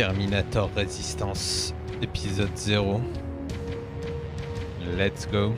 Terminator Resistance, épisode 0. Let's go.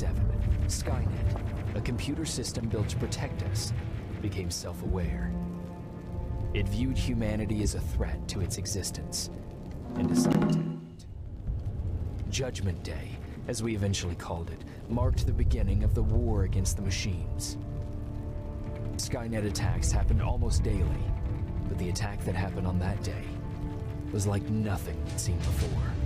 1997, Skynet, a computer system built to protect us, became self aware. It viewed humanity as a threat to its existence and decided to act. Judgment Day, as we eventually called it, marked the beginning of the war against the machines. Skynet attacks happened almost daily, but the attack that happened on that day was like nothing we'd seen before.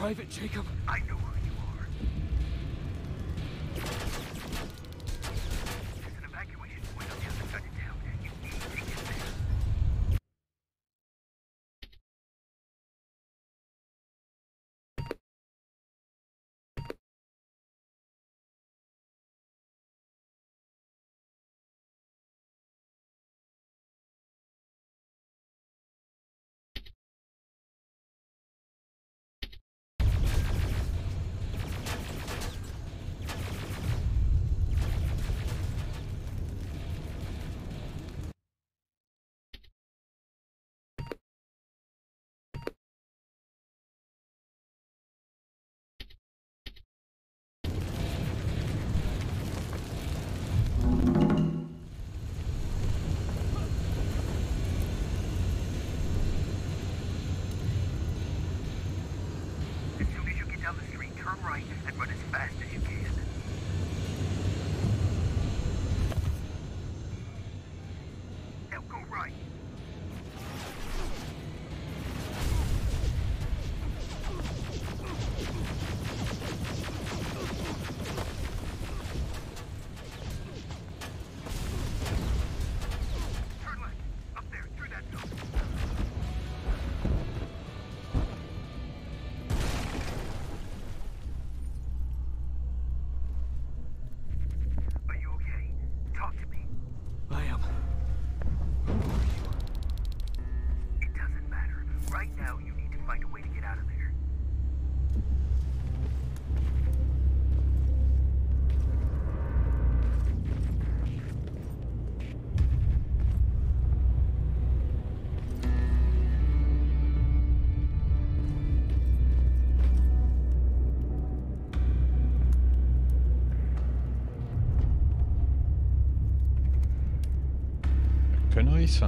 Private Jacob. I know für isso.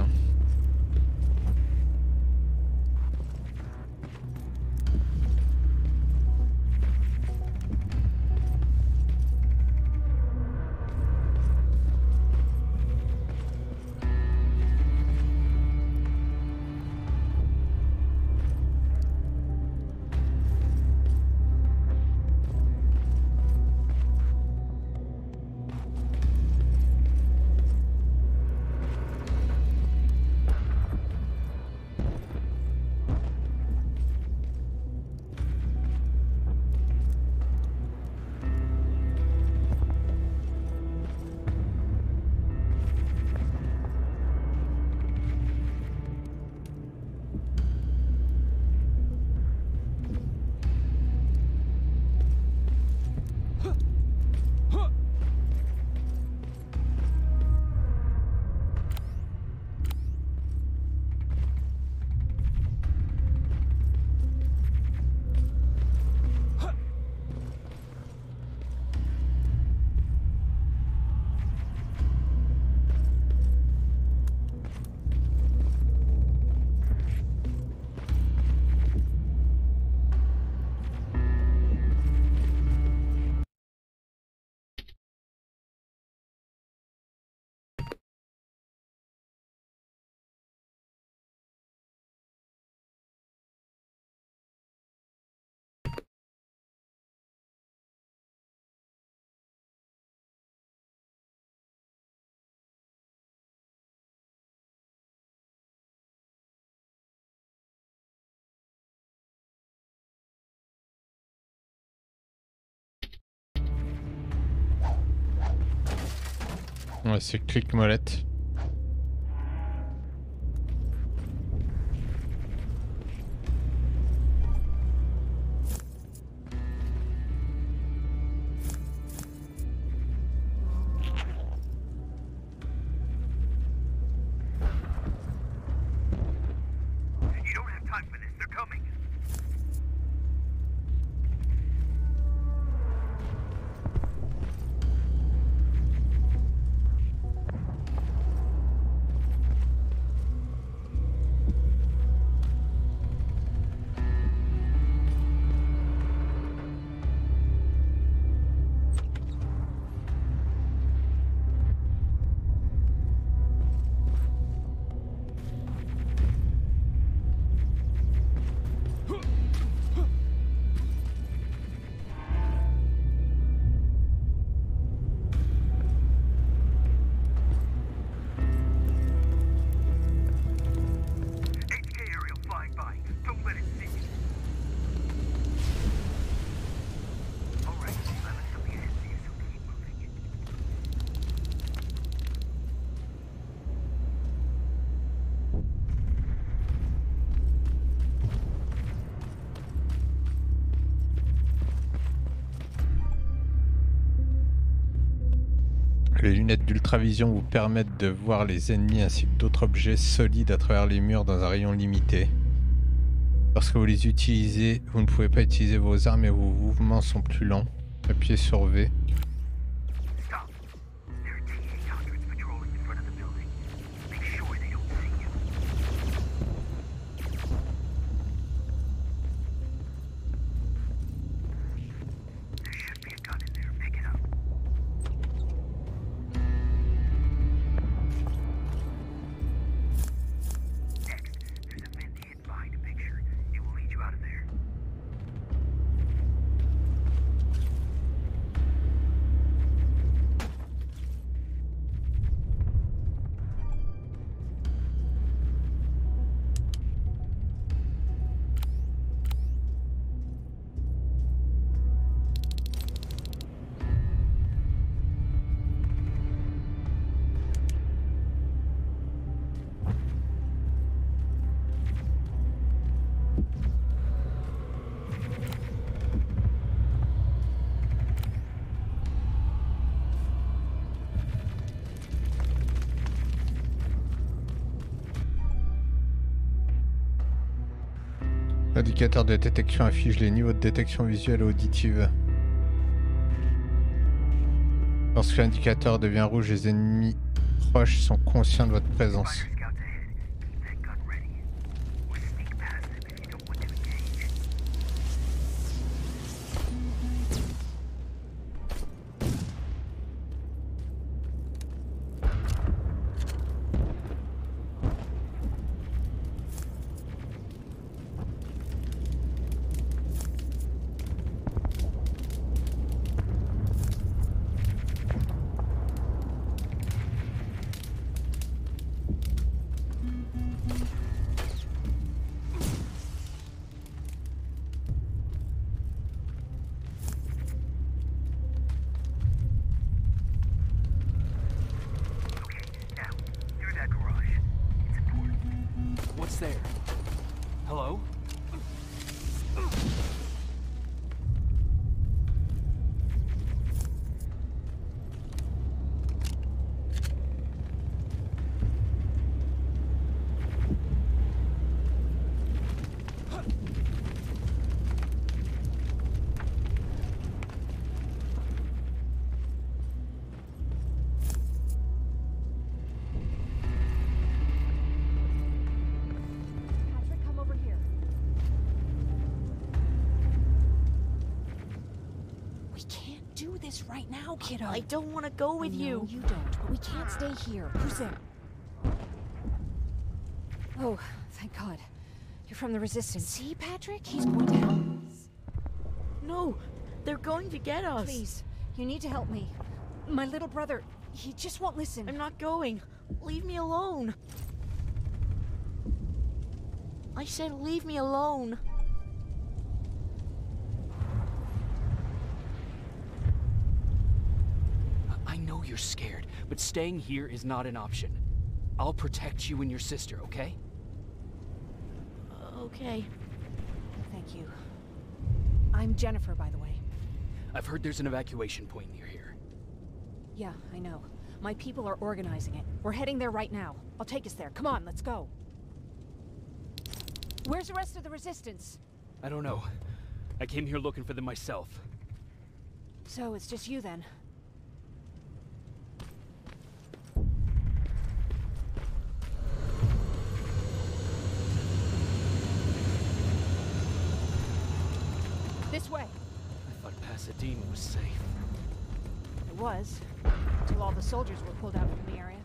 Ouais, c'est clic molette. D'ultravision vous permettent de voir les ennemis ainsi que d'autres objets solides à travers les murs dans un rayon limité. Lorsque vous les utilisez, vous ne pouvez pas utiliser vos armes et vos mouvements sont plus lents. Appuyez sur V. L'indicateur de détection affiche les niveaux de détection visuelle et auditive. Lorsque l'indicateur devient rouge, les ennemis proches sont conscients de votre présence. This right now, kiddo. I don't want to go with I you. you don't, but we can't stay here. Who's there? Oh, thank God. You're from the Resistance. See, Patrick? He's going to help. us. No, they're going to get us. Please, you need to help me. My little brother, he just won't listen. I'm not going. Leave me alone. I said leave me alone. I know know you're scared, but staying here is not an option. I'll protect you and your sister, okay? Uh, okay. Thank you. I'm Jennifer, by the way. I've heard there's an evacuation point near here. Yeah, I know. My people are organizing it. We're heading there right now. I'll take us there. Come on, let's go. Where's the rest of the resistance? I don't know. I came here looking for them myself. So it's just you then. This way. I Pasadena was safe. It was. Until all the soldiers were pulled out from the area.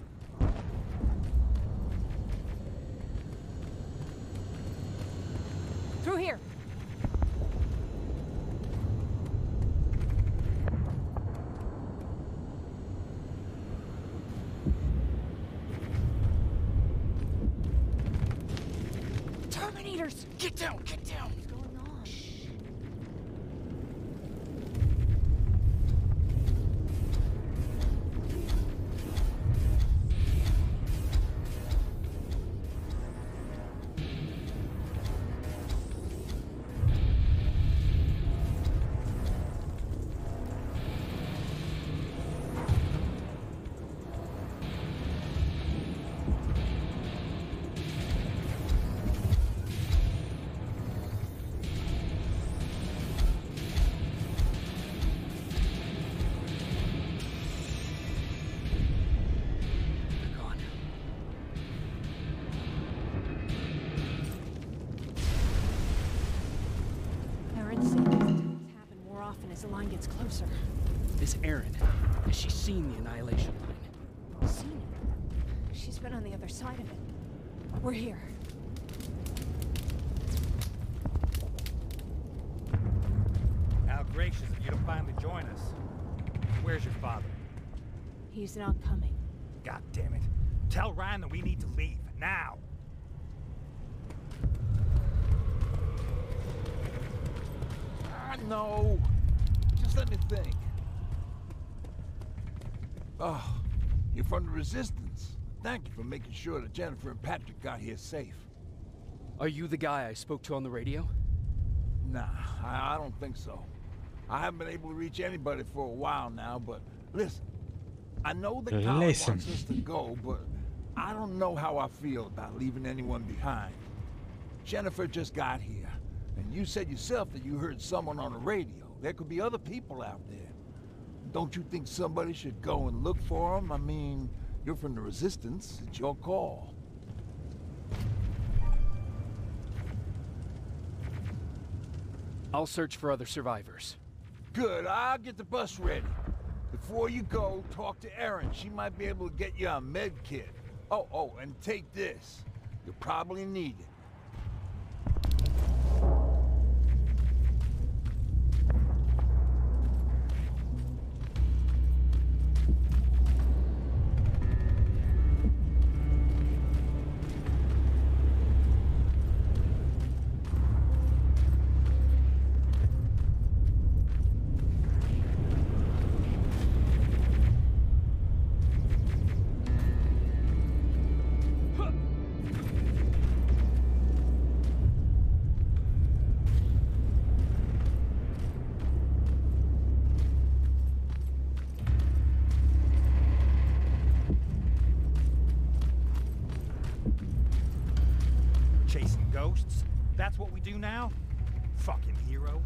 This Erin, has she seen the Annihilation Line? Seen it. She's been on the other side of it. We're here. How gracious of you to finally join us. Where's your father? He's not coming. God damn it. Tell Ryan that we need to leave, now. I know. Just let me think. Oh, you're from the Resistance. Thank you for making sure that Jennifer and Patrick got here safe. Are you the guy I spoke to on the radio? Nah, I, I don't think so. I haven't been able to reach anybody for a while now, but listen. I know that Colin Listen. wants us to go, but I don't know how I feel about leaving anyone behind. Jennifer just got here, and you said yourself that you heard someone on the radio. There could be other people out there. Don't you think somebody should go and look for them? I mean, you're from the Resistance. It's your call. I'll search for other survivors. Good, I'll get the bus ready. Before you go, talk to Erin. She might be able to get you a med kit. Oh, oh, and take this. You'll probably need it. Do now? Fucking hero.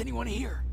Anyone here?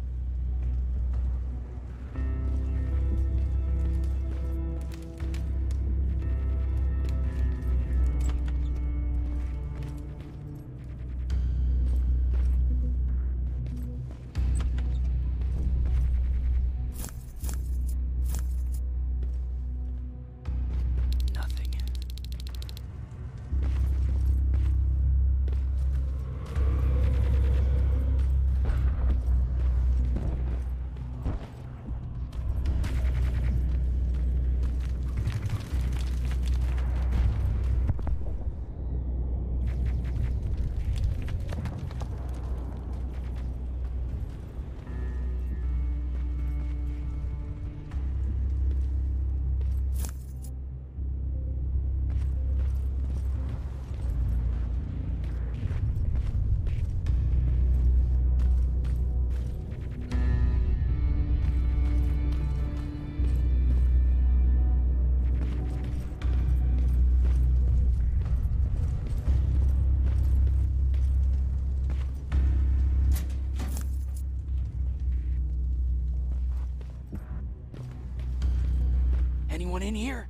Anyone in here?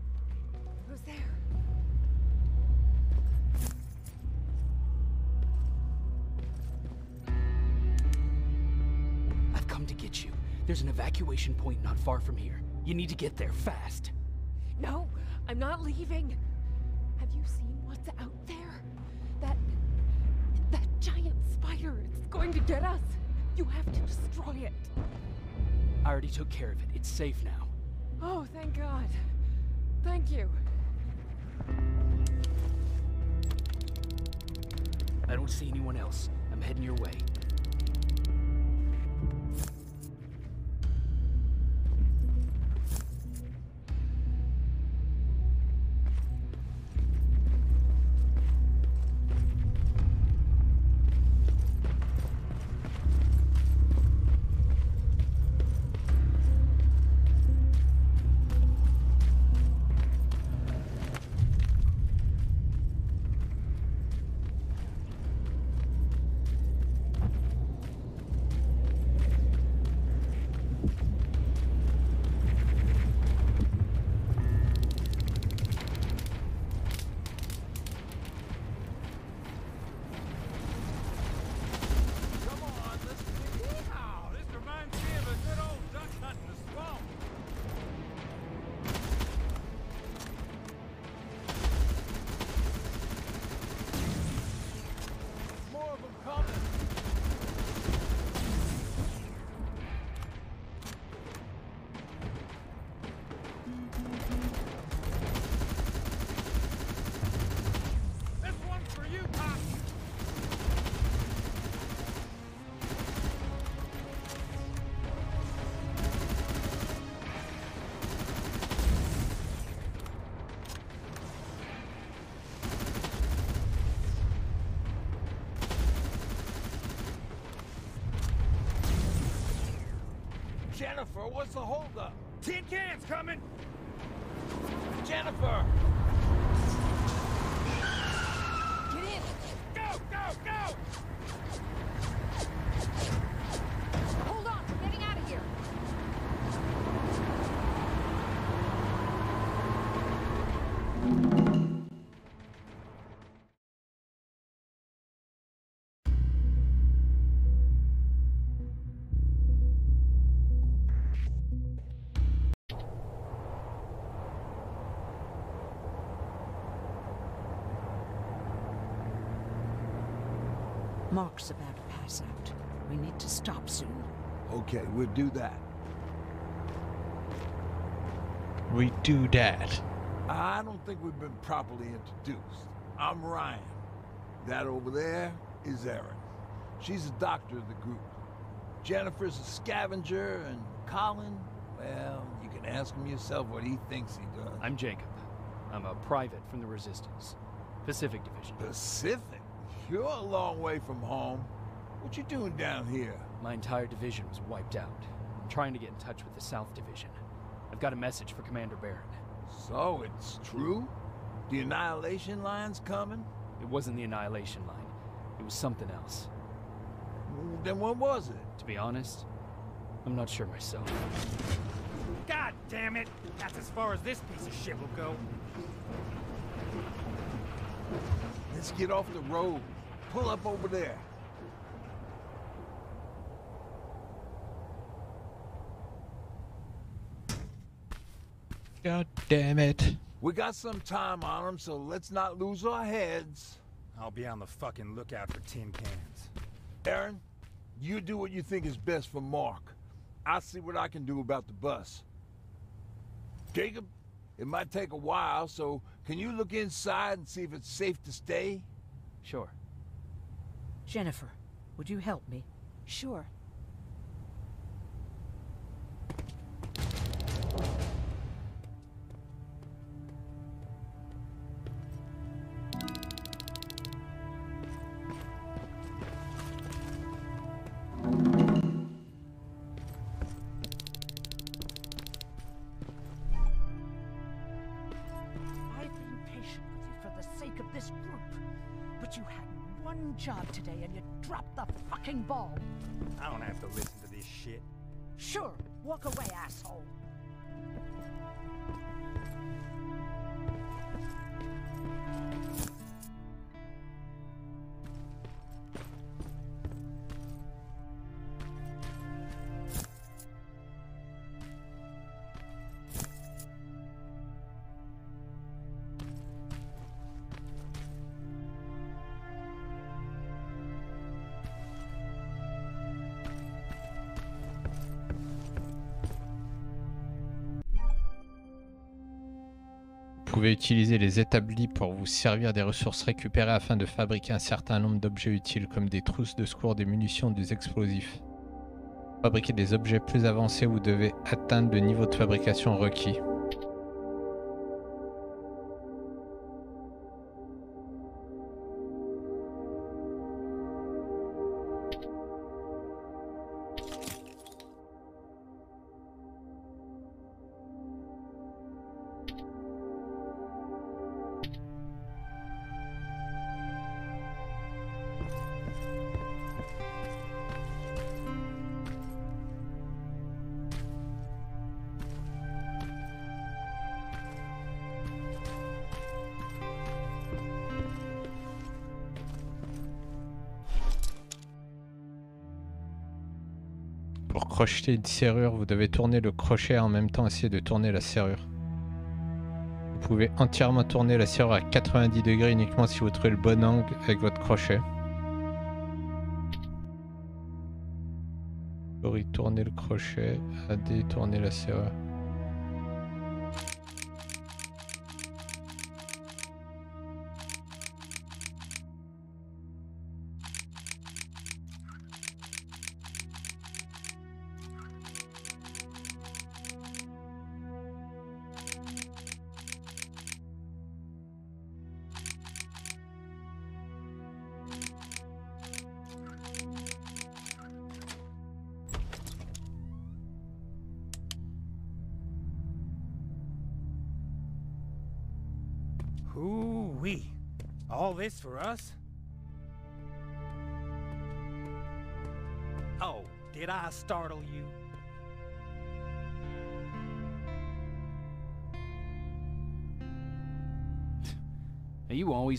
Who's there? I've come to get you. There's an evacuation point not far from here. You need to get there fast. No, I'm not leaving. Have you seen what's out there? That. that giant spider. It's going to get us. You have to destroy it. I already took care of it. It's safe now. Oh, thank God. Thank you. I don't see anyone else. I'm heading your way. Jennifer, what's the holdup? Tin cans Mark's about to pass out. We need to stop soon. Okay, we'll do that. We do that. I don't think we've been properly introduced. I'm Ryan. That over there is Erin. She's a doctor of the group. Jennifer's a scavenger, and Colin, well, you can ask him yourself what he thinks he does. I'm Jacob. I'm a private from the Resistance. Pacific Division. Pacific? You're a long way from home. What you doing down here? My entire division was wiped out. I'm trying to get in touch with the South Division. I've got a message for Commander Baron. So it's true? The Annihilation Line's coming? It wasn't the Annihilation Line. It was something else. Mm, then what was it? To be honest, I'm not sure myself. God damn it! That's as far as this piece of shit will go. Let's get off the road. Pull up over there. God damn it. We got some time on them, so let's not lose our heads. I'll be on the fucking lookout for tin cans. Erin, you do what you think is best for Mark. I'll see what I can do about the bus. Jacob, it might take a while, so can you look inside and see if it's safe to stay? Sure. Jennifer, would you help me? Sure. Job today and you dropped the fucking ball. I don't have to listen to this shit. Sure, walk away, asshole. Pouvez utiliser les établis pour vous servir des ressources récupérées afin de fabriquer un certain nombre d'objets utiles comme des trousses de secours, des munitions, des explosifs. Pour fabriquer des objets plus avancés, vous devez atteindre le niveau de fabrication requis. Crocheter une serrure, vous devez tourner le crochet et en même temps essayer de tourner la serrure. Vous pouvez entièrement tourner la serrure à 90 degrés uniquement si vous trouvez le bon angle avec votre crochet. Tourner le crochet, AD, tourner la serrure.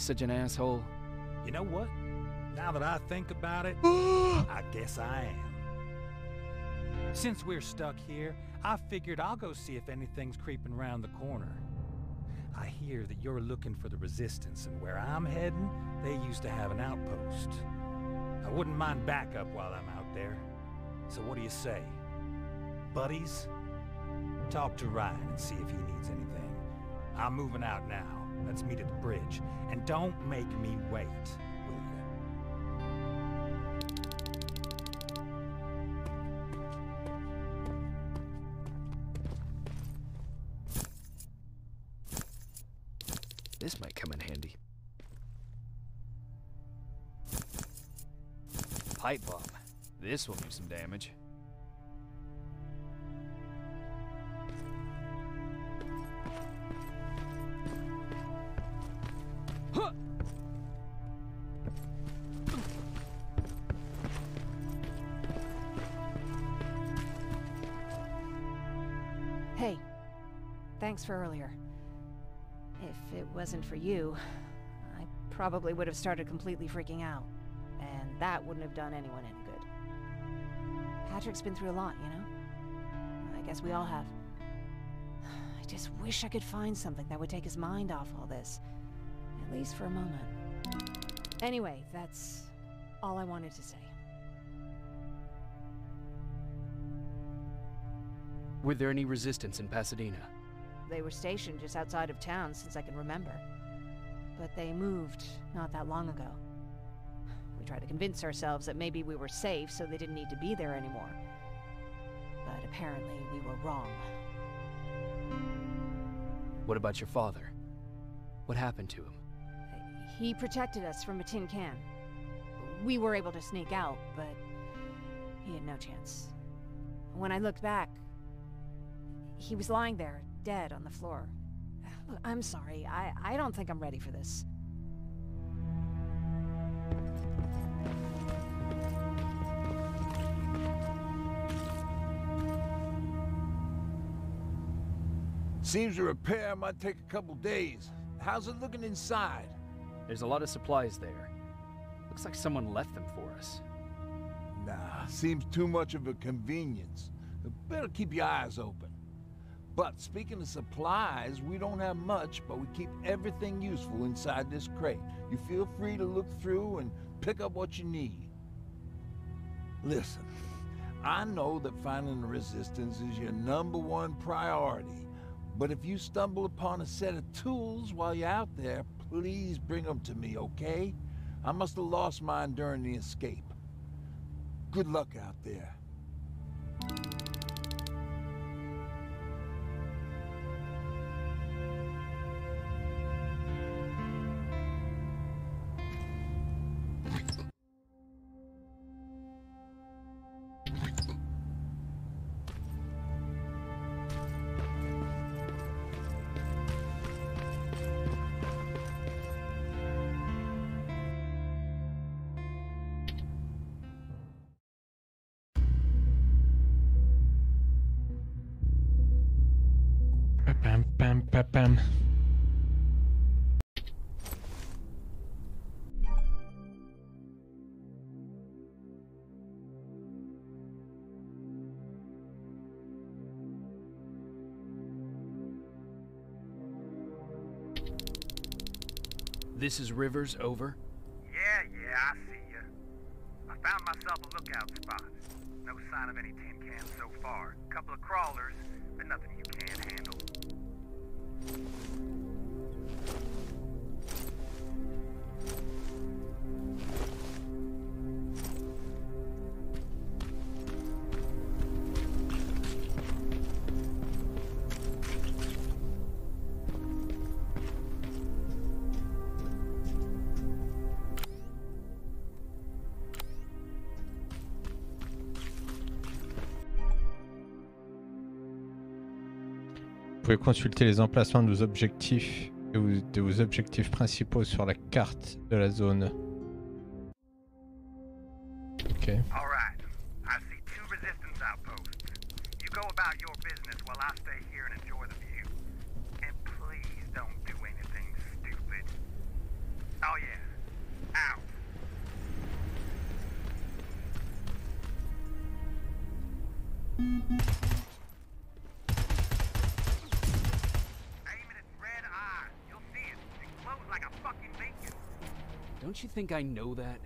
Such an asshole? You know what? Now that I think about it, I guess I am. Since we're stuck here, I figured I'll go see if anything's creeping around the corner. I hear that you're looking for the Resistance, and where I'm heading, they used to have an outpost. I wouldn't mind backup while I'm out there. So what do you say? Buddies? Talk to Ryan and see if he needs anything. I'm moving out now. Let's meet at the bridge. And don't make me wait, will you? This might come in handy. Pipe bomb. This will do some damage. Wasn't for you, I probably would have started completely freaking out. And that wouldn't have done anyone any good. Patrick's been through a lot, you know? I guess we all have. I just wish I could find something that would take his mind off all this. At least for a moment. Anyway, that's all I wanted to say. Were there any resistance in Pasadena? They were stationed just outside of town since I can remember. But they moved not that long ago. We tried to convince ourselves that maybe we were safe so they didn't need to be there anymore. But apparently we were wrong. What about your father? What happened to him? He protected us from a tin can. We were able to sneak out, but he had no chance. When I looked back, he was lying there, dead on the floor. I'm sorry. I, I don't think I'm ready for this. Seems the repair might take a couple days. How's it looking inside? There's a lot of supplies there. Looks like someone left them for us. Nah, seems too much of a convenience. Better keep your eyes open. But speaking of supplies, we don't have much, but we keep everything useful inside this crate. You feel free to look through and pick up what you need. Listen, I know that finding the resistance is your number one priority, but if you stumble upon a set of tools while you're out there, please bring them to me, okay? I must have lost mine during the escape. Good luck out there. Pam, pam, pam, pam. This is Rivers, over. Yeah, yeah, I see you. I found myself a lookout spot. No sign of any tin cans so far. Couple of crawlers, but nothing you can't handle. あっ! Vous pouvez consulter les emplacements de vos objectifs de vos objectifs principaux sur la carte de la zone. think I know that?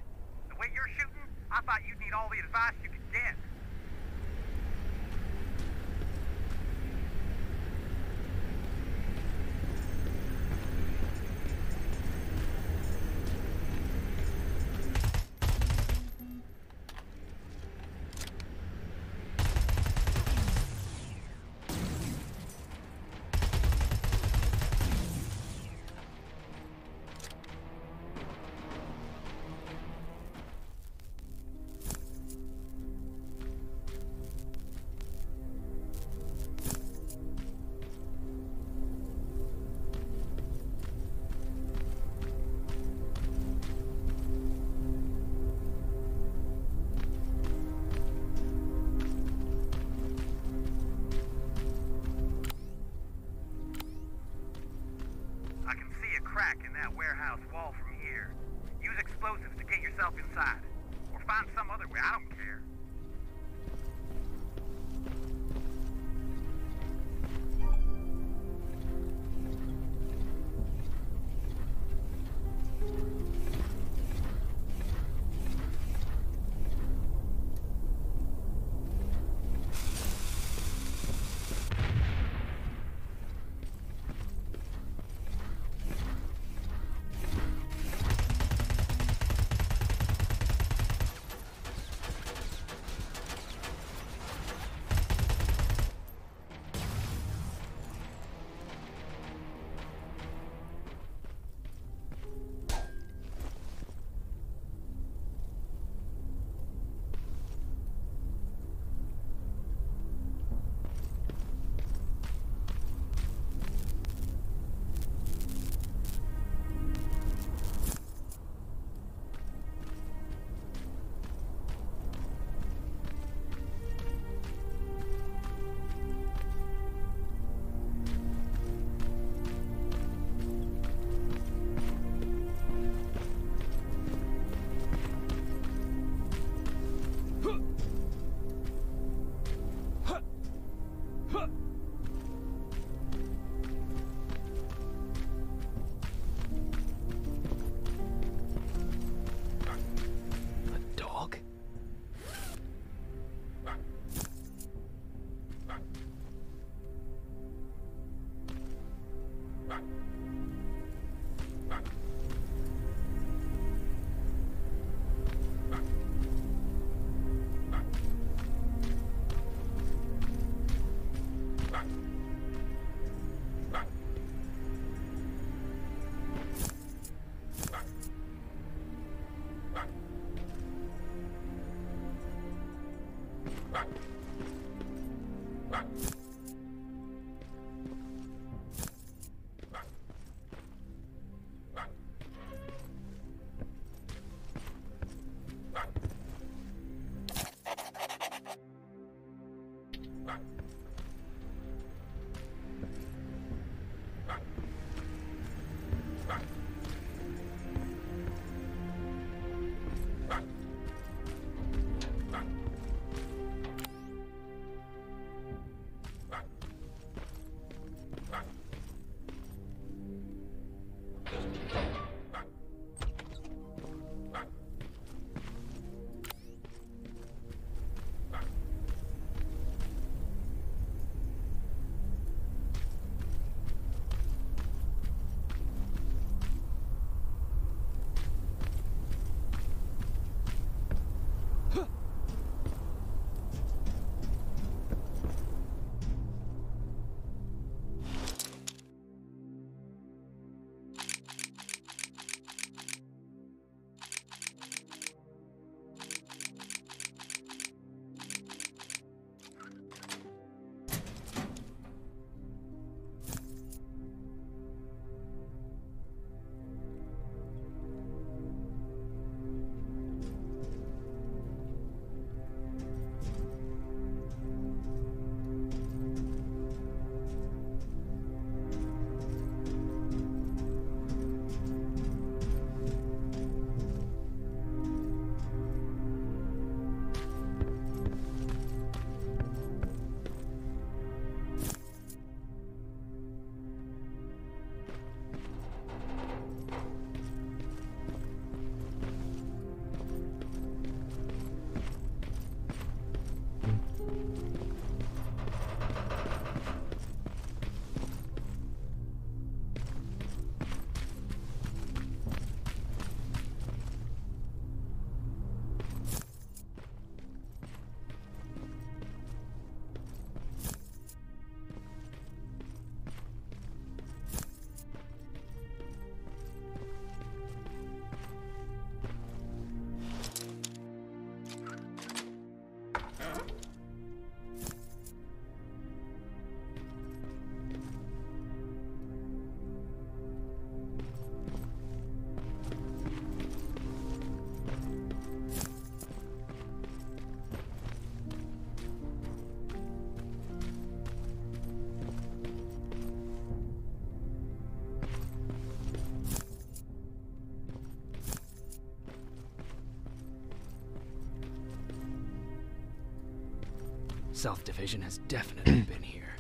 South Division has definitely been here.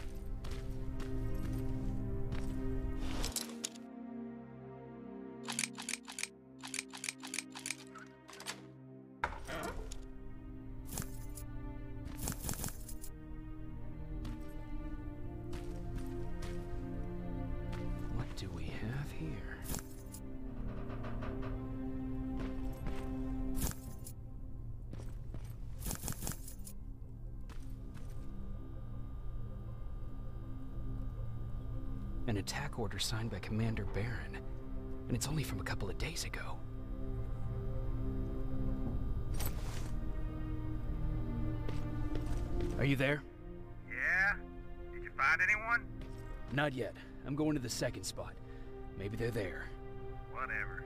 attack order signed by Commander Baron, and it's only from a couple of days ago. Are you there? Yeah? Did you find anyone? Not yet. I'm going to the second spot. Maybe they're there. Whatever.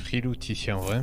Frilou ici en vrai.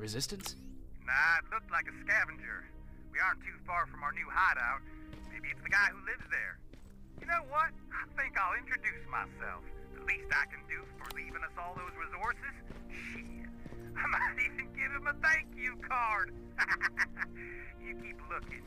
Resistance? Nah, it looked like a scavenger. We aren't too far from our new hideout. Maybe it's the guy who lives there. You know what? I think I'll introduce myself. The least I can do for leaving us all those resources? Shit. I might even give him a thank you card. you keep looking.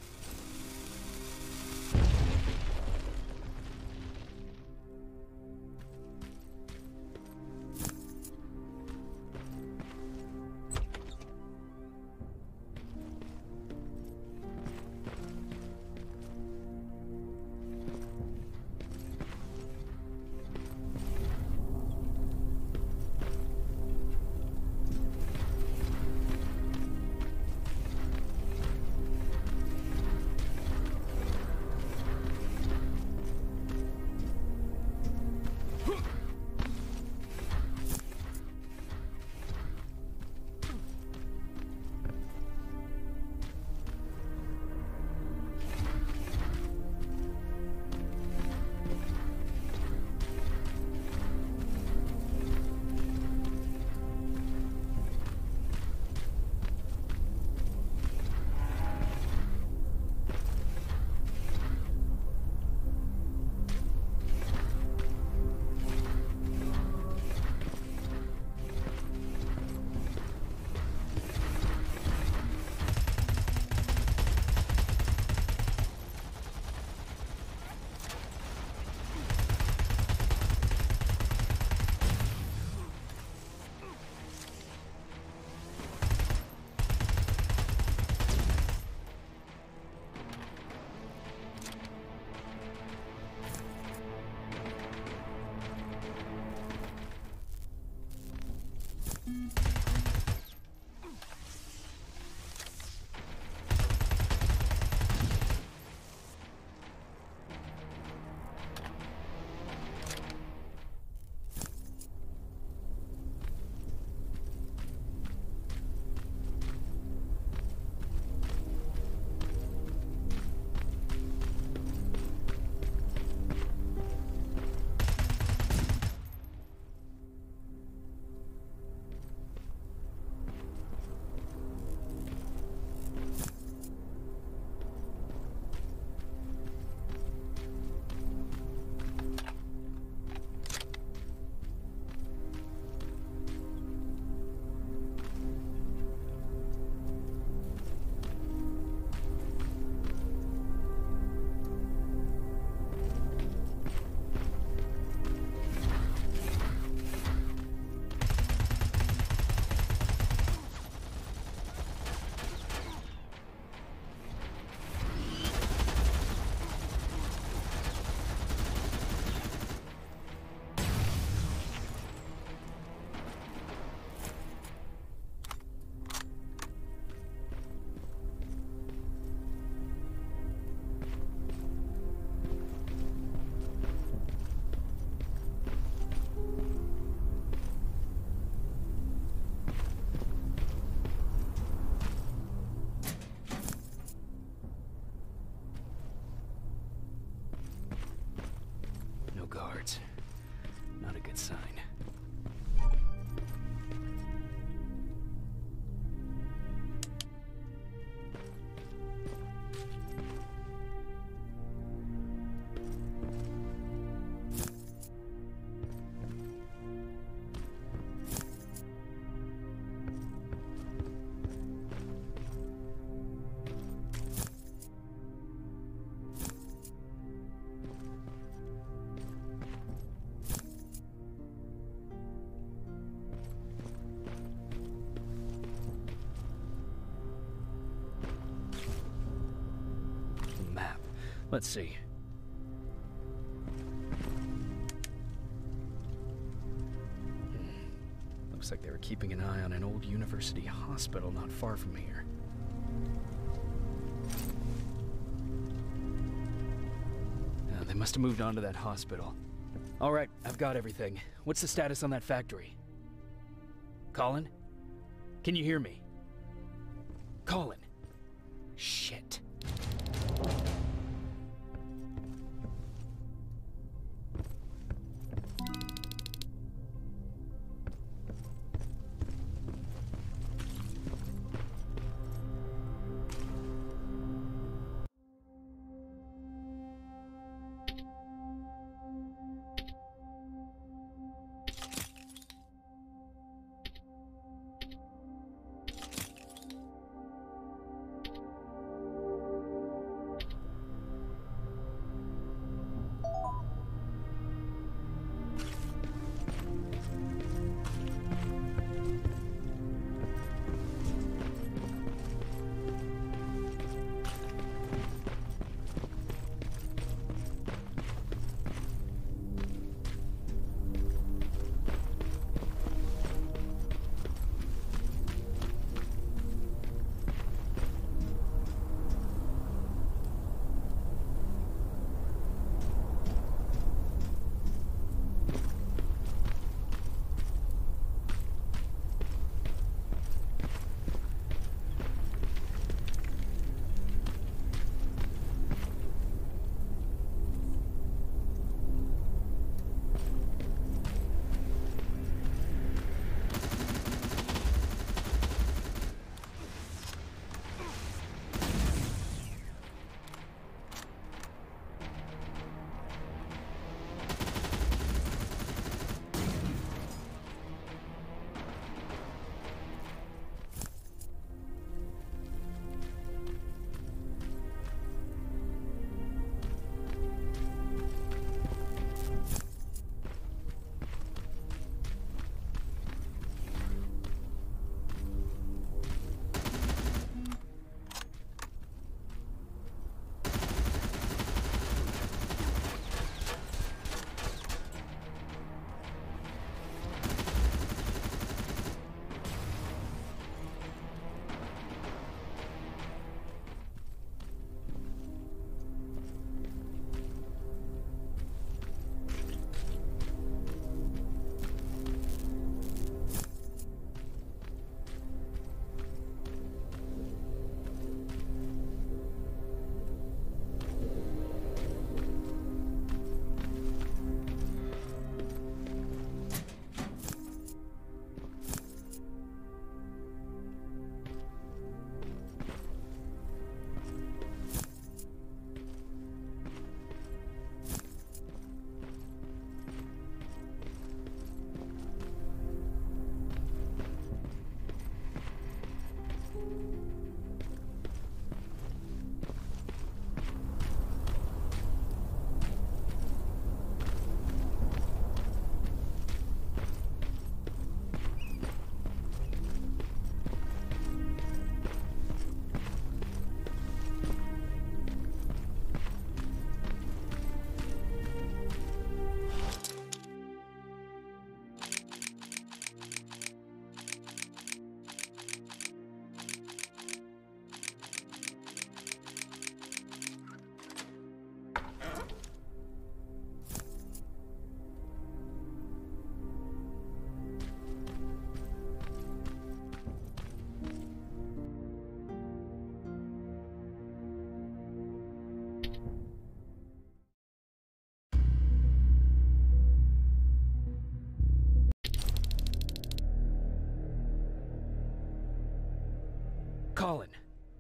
Let's see. Looks like they were keeping an eye on an old university hospital not far from here. Uh, they must have moved on to that hospital. All right, I've got everything. What's the status on that factory? Colin? Can you hear me?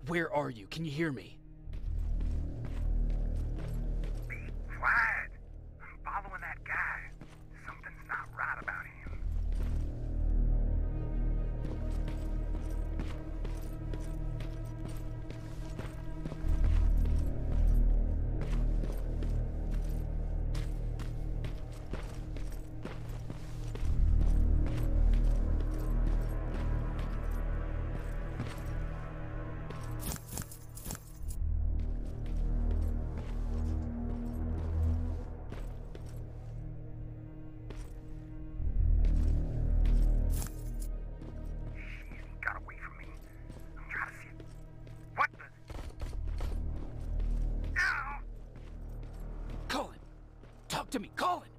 Where are you? Can you hear me? To me, Colin! God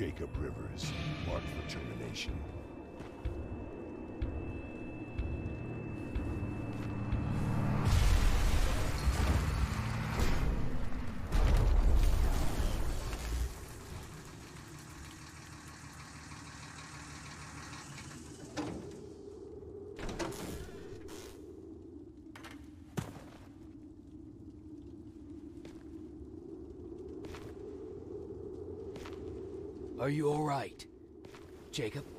Jacob Rivers, marked for termination. Are you alright? Jacob? Jacob!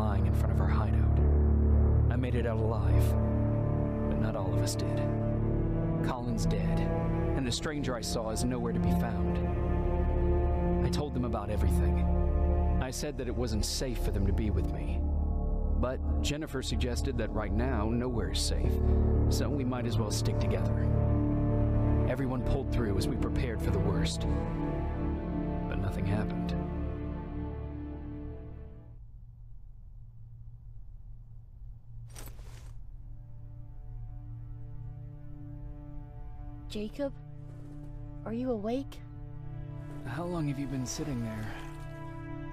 Lying in front of our hideout. I made it out alive, but not all of us did. Colin's dead, and the stranger I saw is nowhere to be found. I told them about everything. I said that it wasn't safe for them to be with me. But Jennifer suggested that right now, nowhere is safe, so we might as well stick together. Everyone pulled through as we prepared for the worst. But nothing happened. Jacob? Are you awake? How long have you been sitting there?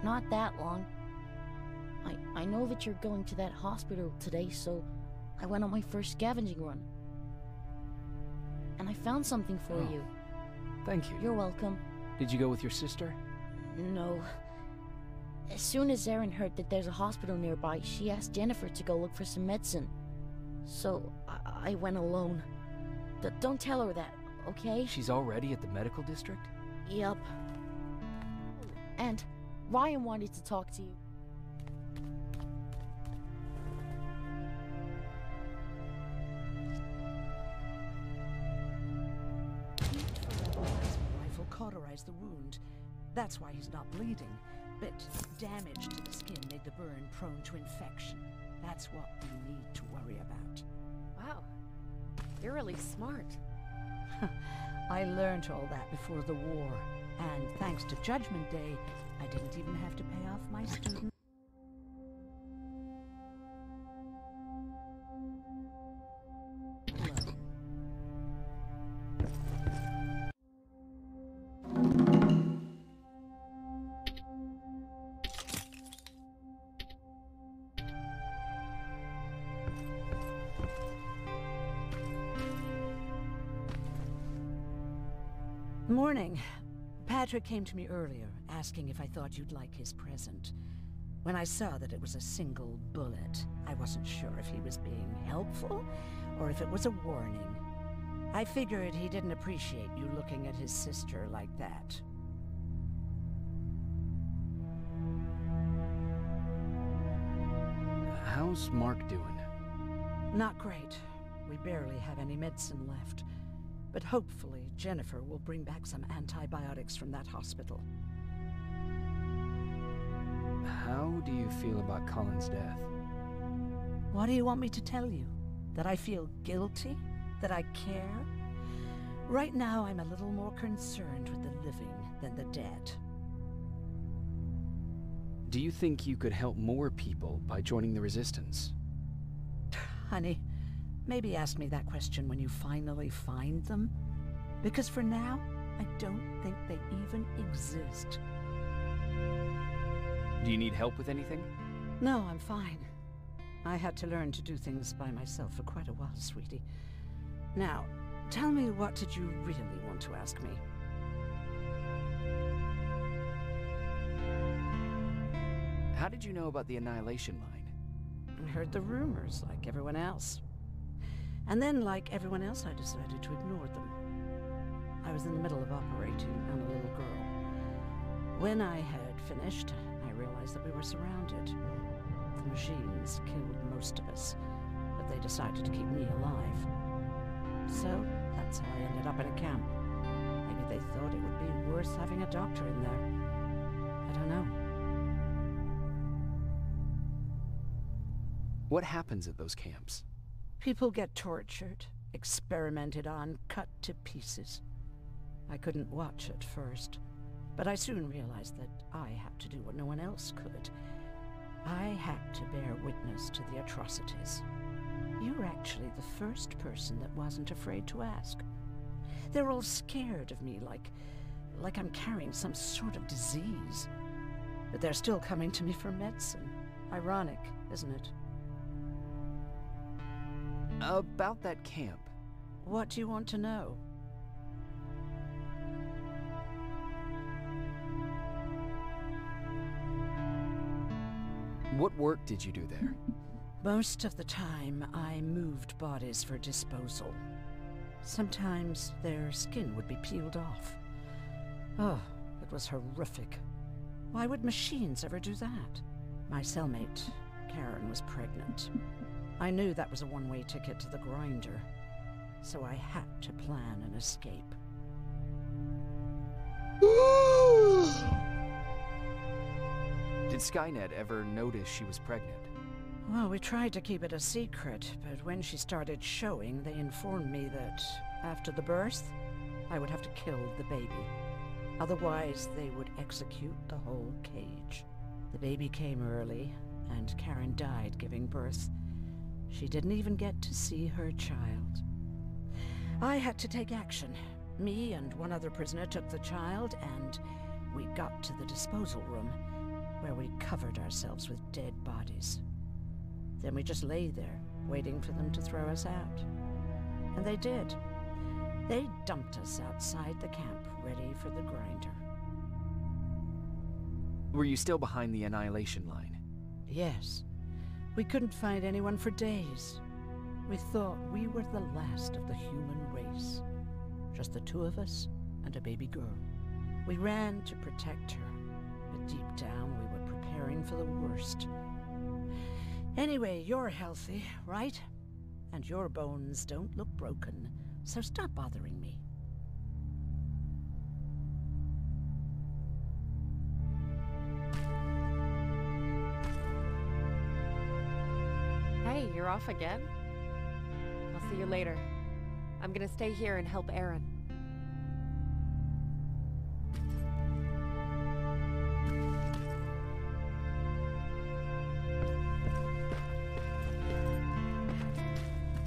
Not that long. I I know that you're going to that hospital today, so I went on my first scavenging run. And I found something for Oh. you. Thank you. You're welcome. Did you go with your sister? No. As soon as Erin heard that there's a hospital nearby, she asked Jennifer to go look for some medicine. So I, I went alone. D- don't tell her that, okay? She's already at the medical district? Yup. And Ryan wanted to talk to you. His rifle cauterized the wound. That's why he's not bleeding. But damage to the skin made the burn prone to infection. That's what we need to worry about. Wow. You're really smart. I learned all that before the war. And thanks to Judgment Day, I didn't even Morning. Patrick came to me earlier, asking if I thought you'd like his present. When I saw that it was a single bullet, I wasn't sure if he was being helpful or if it was a warning. I figured he didn't appreciate you looking at his sister like that. How's Mark doing? Not great. We barely have any medicine left. But hopefully, Jennifer will bring back some antibiotics from that hospital. How do you feel about Colin's death? What do you want me to tell you? That I feel guilty? That I care? Right now, I'm a little more concerned with the living than the dead. Do you think you could help more people by joining the Resistance? Honey, maybe ask me that question when you finally find them. Because for now, I don't think they even exist. Do you need help with anything? No, I'm fine. I had to learn to do things by myself for quite a while, sweetie. Now, tell me what did you really want to ask me? How did you know about the Annihilation Line? I heard the rumors, like everyone else. And then, like everyone else, I decided to ignore them. I was in the middle of operating on a little girl. When I had finished, I realized that we were surrounded. The machines killed most of us, but they decided to keep me alive. So, that's how I ended up in a camp. Maybe they thought it would be worth having a doctor in there. I don't know. What happens at those camps? People get tortured, experimented on, cut to pieces. I couldn't watch at first, but I soon realized that I had to do what no one else could. I had to bear witness to the atrocities. You're actually the first person that wasn't afraid to ask. They're all scared of me, like, like I'm carrying some sort of disease. But they're still coming to me for medicine. Ironic, isn't it? About that camp. What do you want to know? What work did you do there? Most of the time, I moved bodies for disposal. Sometimes their skin would be peeled off. Oh, it was horrific. Why would machines ever do that? My cellmate, Karen, was pregnant. I knew that was a one-way ticket to the grinder, so I had to plan an escape. Did Skynet ever notice she was pregnant? Well, we tried to keep it a secret, but when she started showing, they informed me that after the birth, I would have to kill the baby. Otherwise, they would execute the whole cage. The baby came early, and Karen died giving birth. She didn't even get to see her child. I had to take action. Me and one other prisoner took the child, and we got to the disposal room, where we covered ourselves with dead bodies. Then we just lay there, waiting for them to throw us out. And they did. They dumped us outside the camp, ready for the grinder. Were you still behind the Annihilation Line? Yes. We couldn't find anyone for days. We thought we were the last of the human race. Just the two of us and a baby girl. We ran to protect her, but deep down we were preparing for the worst. Anyway, you're healthy, right? And your bones don't look broken, so stop bothering me. You're off again? I'll see you later. I'm gonna stay here and help Erin.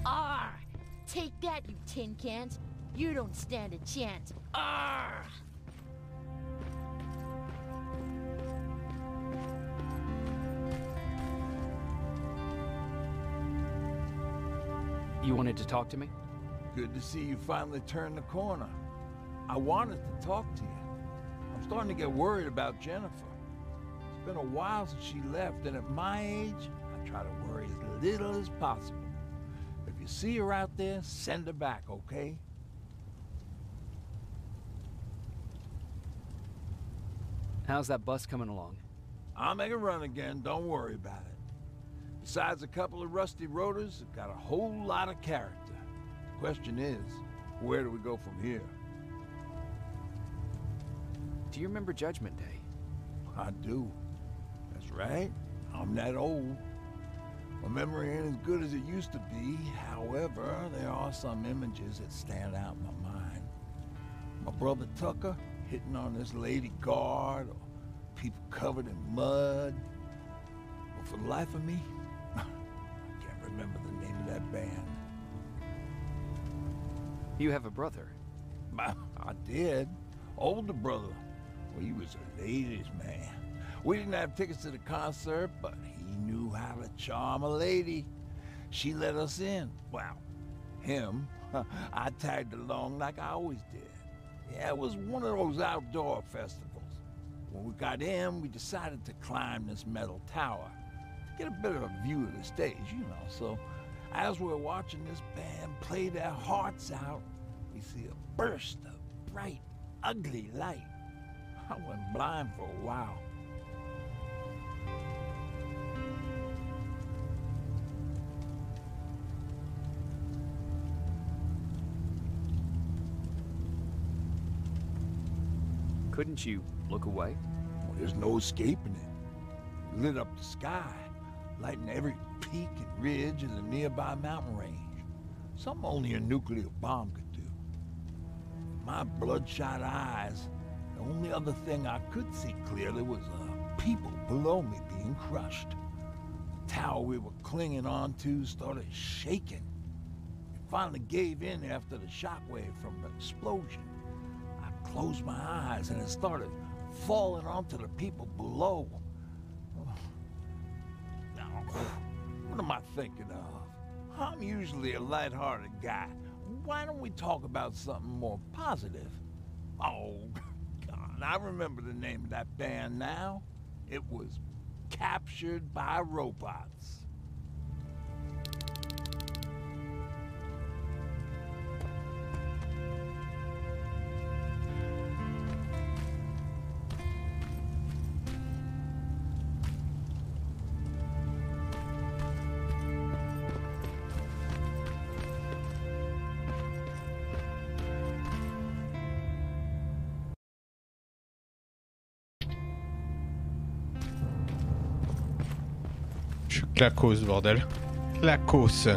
Arr! Take that, you tin cans. You don't stand a chance. Arr! Talk to me? Good to see you finally turned the corner. I wanted to talk to you. I'm starting to get worried about Jennifer. It's been a while since she left, and at my age, I try to worry as little as possible. If you see her out there, send her back, okay? How's that bus coming along? I'll make a run again, don't worry about it. Besides a couple of rusty rotors, it got a whole lot of character. The question is, where do we go from here? Do you remember Judgment Day? I do. That's right? I'm that old. My memory ain't as good as it used to be. However, there are some images that stand out in my mind. My brother Tucker hitting on this lady guard, or people covered in mud. But for the life of me, I can't remember the name of that band. You have a brother. I, did. Older brother. Well, he was a ladies' man. We didn't have tickets to the concert, but he knew how to charm a lady. She let us in. Well, him. I tagged along like I always did. Yeah, it was one of those outdoor festivals. When we got in, we decided to climb this metal tower. Get a bit of a view of the stage, you know. So, as we're watching this band play their hearts out, we see a burst of bright, ugly light. I went blind for a while. Couldn't you look away? Well, there's no escaping it. It lit up the sky, lighting every peak and ridge of the nearby mountain range. Something only a nuclear bomb could do. My bloodshot eyes, the only other thing I could see clearly was uh, people below me being crushed. The tower we were clinging onto started shaking. It finally gave in after the shockwave from the explosion. I closed my eyes and it started falling onto the people below. Now, what am I thinking of? I'm usually a light-hearted guy. Why don't we talk about something more positive? Oh, God, I remember the name of that band now. It was Captured by Robots. Clacos, bordel. Clacos.